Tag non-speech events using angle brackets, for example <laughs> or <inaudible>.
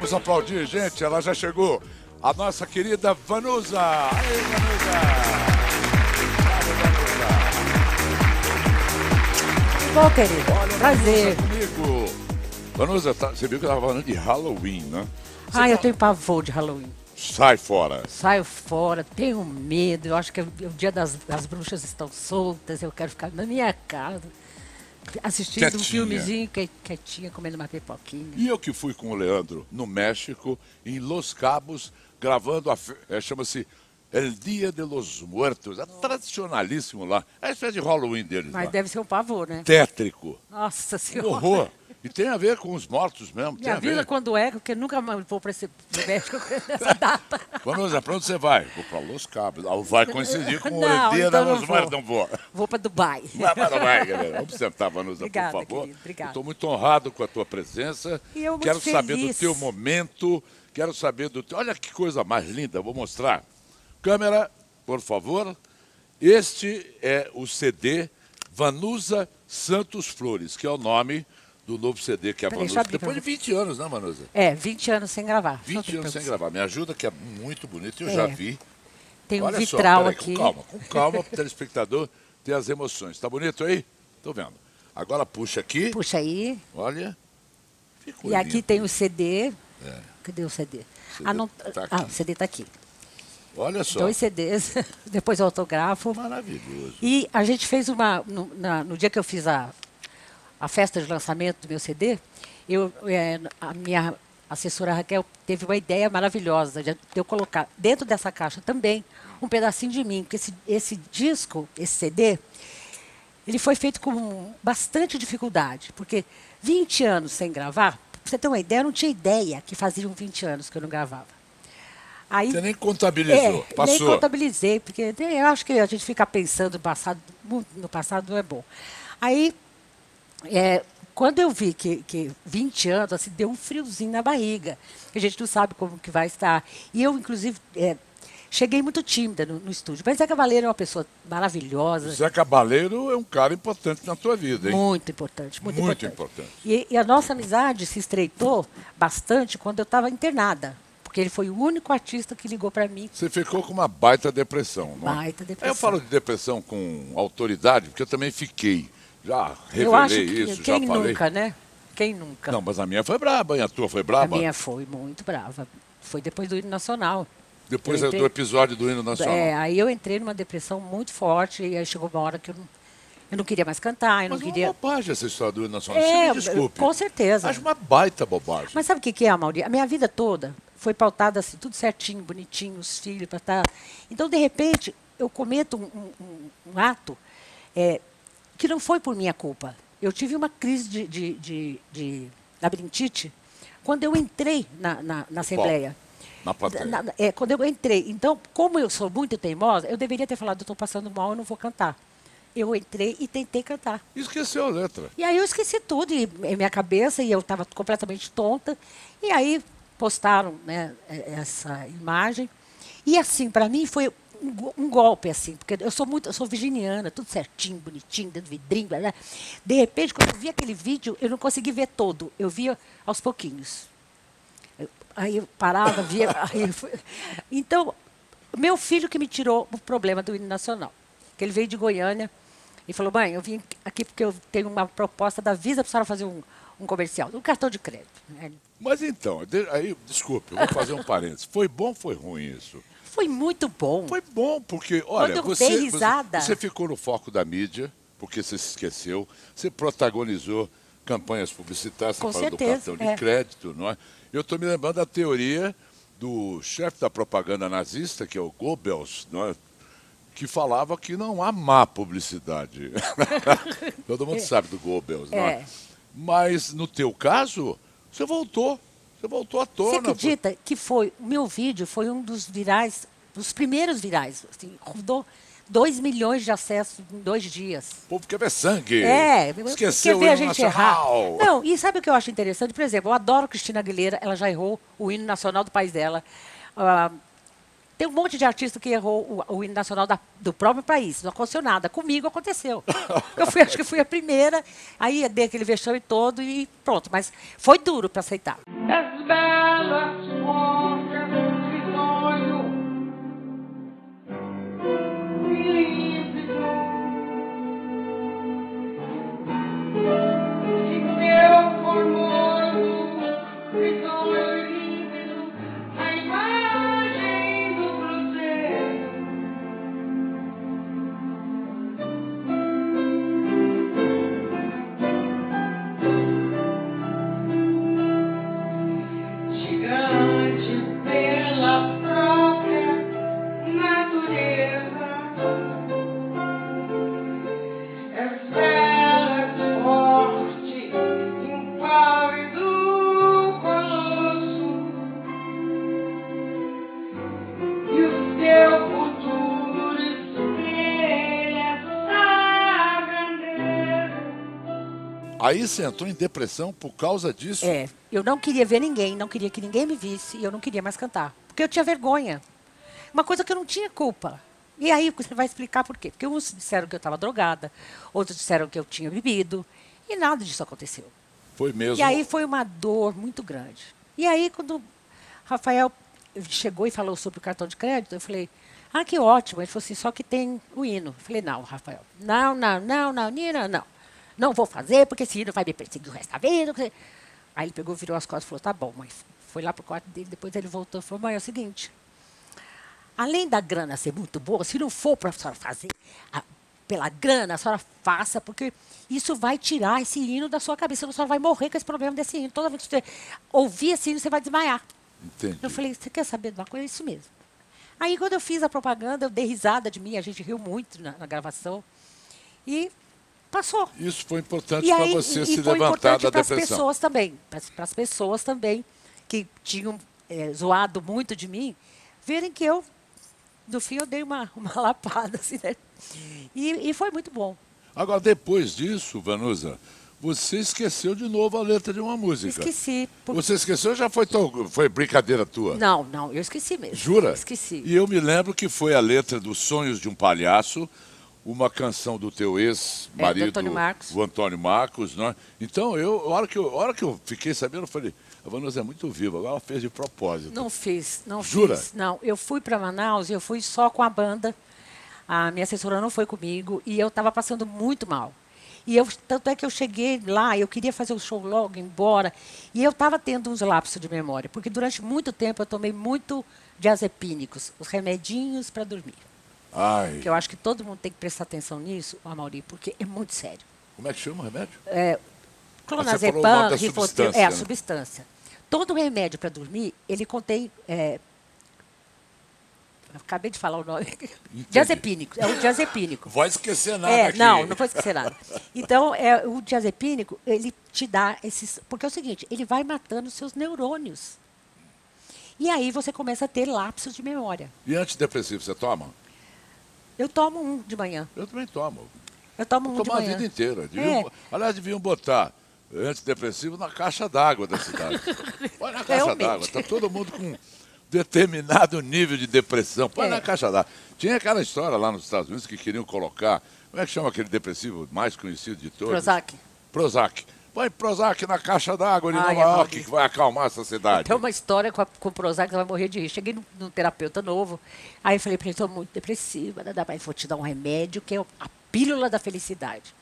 Vamos aplaudir, gente. Ela já chegou. A nossa querida Vanusa. Aí, Vanusa. Bom, querido. Olha, Prazer. Vanusa comigo. Vanusa, tá- você viu que eu estava falando de Halloween, né? Ah, eu tenho pavor de Halloween. Sai fora. Saio fora, tenho medo. Eu acho que é o dia das as bruxas estão soltas. Eu quero ficar na minha casa, assistindo um Quietinha. filmezinho que- quietinha, comendo uma pipoquinha. E eu que fui com o Leandro no México, em Los Cabos, gravando a. é, Chama-se El Dia de los Muertos. É tradicionalíssimo lá. É a espécie de Halloween deles Mas lá. deve ser um pavor, né? Tétrico. Nossa Um Senhora. horror. E tem a ver com os mortos mesmo. Tem Minha a vida ver. quando é, porque nunca mais vou para esse pro México <laughs> nessa data. Lá, pra onde você vai? Vou pra Los Cabos. Ah, Vai coincidir com Não, o Dia então não los vou. Muertos. Não vou. Vou para Dubai. Vai, vai, vai, galera. Vamos sentar, Vanusa, Obrigada, por favor. Estou muito honrado com a tua presença. E eu muito Quero saber do feliz. teu momento. Quero saber do teu... Olha que coisa mais linda, vou mostrar. Câmera, por favor. Este é o CD Vanusa Santos Flores, que é o nome do novo CD que é a Peraí, eu abrir Depois de pra 20 anos, né, Vanusa? É, 20 anos sem gravar. 20 Só anos sem gravar. Me ajuda, que é muito bonito. Eu É. já vi. Tem um Olha só, vitral peraí, aqui. Com calma, com calma, <laughs> telespectador ter as emoções. Tá bonito aí? Tô vendo. Agora puxa aqui. Puxa aí. Olha. Ficou E aqui lindo. tem o CD. Cadê o CD? Ah, não, tá ah, aqui. o CD está aqui. Olha só. Dois CDs, <laughs> depois o autografo. Maravilhoso. E a gente fez uma. No, na- no dia que eu fiz a, a festa de lançamento do meu CD, eu, eh, a minha assessora Raquel teve uma ideia maravilhosa de eu colocar dentro dessa caixa também um pedacinho de mim, porque esse, esse disco, esse CD, ele foi feito com bastante dificuldade, porque 20 anos sem gravar, pra você ter uma ideia, eu não tinha ideia que faziam 20 anos que eu não gravava. Aí, Você nem contabilizou. é, nem Passou. contabilizei, porque eu acho que a gente fica pensando no passado, no passado não é bom. Aí, é, quando eu vi que, que 20 anos, assim, deu um friozinho na barriga. A gente não sabe como que vai estar. E eu, inclusive, é, cheguei muito tímida no, no estúdio. Mas Zé Cavaleiro é uma pessoa maravilhosa. Zé Cabaleiro é um cara importante na tua vida, hein? Muito importante, muito, Muito importante. importante. E, e a nossa amizade se estreitou bastante quando eu estava internada. Porque ele foi o único artista que ligou para mim. Você ficou com uma baita depressão, não é? Baita depressão. Eu falo de depressão com autoridade, porque eu também fiquei. Já revelei eu acho que isso, quem já falei. nunca, né? Quem nunca? Não, mas a minha foi braba, e a tua foi a braba? minha foi muito brava. Foi depois do hino nacional. Depois eu entrei- do episódio do hino nacional. É, aí eu entrei numa depressão muito forte e aí chegou uma hora que eu não, eu não queria mais cantar, eu não Mas é uma queria. bobagem essa história do hino nacional. É, desculpe. com certeza. Acho uma baita bobagem. Mas sabe o que que é, Amaury? A minha vida toda foi pautada assim, tudo certinho, bonitinho, os filhos, tá. Então, de repente, eu cometo um, um- um- um ato é, que não foi por minha culpa. Eu tive uma crise de, de, de- de labirintite quando eu entrei na, na, na Assembleia. Na plateia. Na- é, quando eu entrei. Então, como eu sou muito teimosa, eu deveria ter falado, estou passando mal, eu não vou cantar. Eu entrei e tentei cantar. Esqueceu a letra. E aí eu esqueci tudo e, em minha cabeça e eu estava completamente tonta. E aí postaram né, eh, essa imagem. E assim, para mim foi um, um golpe, assim, porque eu sou muito, eu sou virginiana, tudo certinho, bonitinho, dentro do vidrinho, blá, blá. De repente, quando eu vi aquele vídeo, eu não consegui ver todo, eu via aos pouquinhos. Eu- aí eu parava, via. <laughs> aí eu Então, meu filho que me tirou o problema do hino nacional. Que ele veio de Goiânia e falou: mãe, eu vim aqui porque eu tenho uma proposta da Visa para a senhora fazer um, um comercial, um cartão de crédito. Mas então, aí, desculpe, eu vou fazer um parênteses. Foi bom ou foi ruim isso? Foi muito bom. Foi bom, porque, olha, eu você, você-. Você, ficou no foco da mídia, porque você se esqueceu. Você protagonizou campanhas publicitárias, você Com falou do certeza, cartão de é. crédito, não é? Eu estou me lembrando da teoria do chefe da propaganda nazista, que é o Goebbels, não é? que falava que não há má publicidade. <laughs> Todo mundo sabe do Goebbels, não é? É. Mas, no teu caso, você voltou. Você voltou à Você tona. acredita que foi, o meu vídeo foi um dos virais, dos primeiros virais. Assim, rodou 2 milhões de acessos em dois dias. O povo quer ver sangue. É, Esqueceu quer ver o a gente nacional. errar. Não, e sabe o que eu acho interessante? Por exemplo, eu adoro Cristina Aguilera, ela já errou o hino nacional do país dela. Ah, Tem um monte de artista que errou o, o hino nacional da- do próprio país. Não aconteceu nada. Comigo aconteceu. Eu fui, acho que fui a primeira, aí dei aquele vexame todo e pronto. Mas foi duro para aceitar. Aí você entrou em depressão por causa disso? É, eu não queria ver ninguém, não queria que ninguém me visse e eu não queria mais cantar. Porque eu tinha vergonha. Uma coisa que eu não tinha culpa. E aí você vai explicar por quê. Porque uns disseram que eu estava drogada, outros disseram que eu tinha bebido. E nada disso aconteceu. Foi mesmo. E aí foi uma dor muito grande. E aí, quando Rafael chegou e falou sobre o cartão de crédito, eu falei, ah, que ótimo. Ele falou assim, só que tem o hino. Eu falei, não, Rafael, não, não, não, não, Nina, não. Não vou fazer, porque esse hino vai me perseguir o resto da vida. Aí ele pegou, virou as costas e falou, tá bom, mãe. Foi lá pro quarto dele, depois ele voltou e falou, mãe, é o seguinte, além da grana ser muito boa, se não for para a senhora fazer a- pela grana, a senhora faça, porque isso vai tirar esse hino da sua cabeça. A senhora vai morrer com esse problema desse hino. Toda vez que você ouvir esse hino, você vai desmaiar. Entendi. Eu falei, você quer saber de uma coisa? É isso mesmo. Aí, quando eu fiz a propaganda, eu dei risada de mim, a gente riu muito na, na gravação. E passou. Isso foi importante E para você e se foi levantar da para as depressão. pessoas também, para as pessoas também que tinham eh, zoado muito de mim, verem que eu, no fim, eu dei uma, <laughs> uma lapada, assim, né? E, e foi muito bom. Agora, depois disso, Vanusa, você esqueceu de novo a letra de uma música. Esqueci. por- Você esqueceu já foi, tão- foi brincadeira tua? Não, não, eu esqueci mesmo. Jura? Esqueci. E eu me lembro que foi a letra dos Sonhos de um Palhaço, uma canção do teu ex-marido, É, Antônio Marcos. o Antônio Marcos. Né? Então, eu, a, hora que eu, hora que eu fiquei sabendo, eu falei, a Vanusa é muito viva, agora ela fez de propósito. Não fiz, não Jura? fiz. Não, eu fui para Manaus e eu fui só com a banda. A minha assessora não foi comigo e eu estava passando muito mal. E eu, tanto é que eu cheguei lá, eu queria fazer o show logo, embora. E eu estava tendo uns lapsos de memória, porque durante muito tempo eu tomei muito diazepínicos, os remedinhos para dormir. Ai, Que eu acho que todo mundo tem que prestar atenção nisso, Amaury, porque é muito sério. como é que chama o remédio? É, clonazepam, Rivotril, é a né? substância. Todo remédio para dormir, ele contém. é, acabei de falar o nome. Diazepínico. É o diazepínico. Vai esquecer nada É, aqui. não, não vou esquecer nada. Então, é, o diazepínico, ele te dá esses. Porque é o seguinte, ele vai matando os seus neurônios. E aí você começa a ter lapsos de memória. E antidepressivo você toma? Eu tomo um de manhã. Eu também tomo. Eu tomo um de Tomar a manhã. vida inteira. Deviam, É. Aliás, deviam botar antidepressivo na caixa d'água da cidade. <laughs> Põe na caixa d'água. Está todo mundo com determinado nível de depressão. Põe É. na caixa d'água. Tinha aquela história lá nos Estados Unidos que queriam colocar. Como é que chama aquele depressivo mais conhecido de todos? Prozac. Prozac. Põe Prozac na caixa d'água de Ai, Nova York, Amaury. que vai acalmar essa cidade. Tem uma história com, a, com o Prozac que você vai morrer de rir. Cheguei num, num terapeuta novo, aí eu falei para ele, estou muito depressiva, não dá vou te dar um remédio que é a pílula da felicidade.